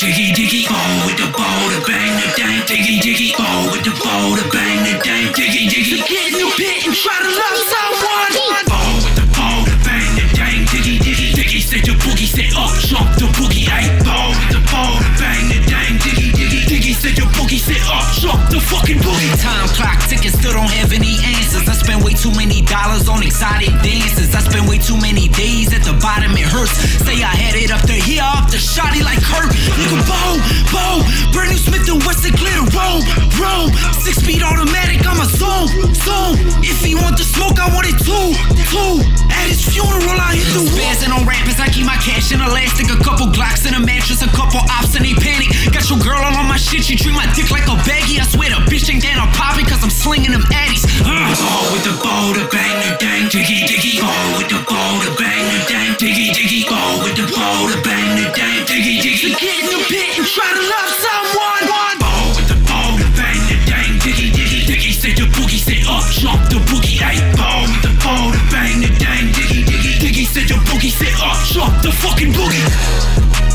diggy diggy. Ball with the ball to bang the dang. Diggy diggy. Ball with the ball to bang the dang. Diggy diggy. Get in the pit and try to love someone. Ball with the ball to bang the dang. Diggy diggy. Diggy said the boogie said up jump the boogie. Ay, ball with the ball to bang the dang. Diggy diggy. Diggy said the boogie said up jump the fucking boogie. Time clock ticking, still don't have any answers. I spend way too many dollars on exotic dances. I spend way too many days at the bottom, it hurts. Say I had it up here, up the shotty like Kurt. Look at Bo, Bo, brand new Smith and Wesson glitter, Rome, Rome. Six speed automatic, I'm a zoom, zoom. If he want the smoke, I want it too, too. At his funeral, I hit the Spazzing on rappers, I keep my cash in elastic. A couple Glocks in a mattress, a couple ops and they panic. Got your girl all on my shit, she treat my dick like a baggie. I swear the bitch ain't down, I'm popping cause I'm slinging them addies. Uh. Ball with the ball to bang the dang. Diggy diggy. Ball with the ball bang the dang. Diggy diggy. Ball with the ball to bang the dang. Diggy diggy. Get in the pit and try to love someone. Ball with the ball to bang the dang. Diggy diggy. Diggy said the boogie said up jump the boogie. Ay, ball with the ball to bang the dang. Diggy diggy. Diggy said the boogie said up jump the fucking boogie.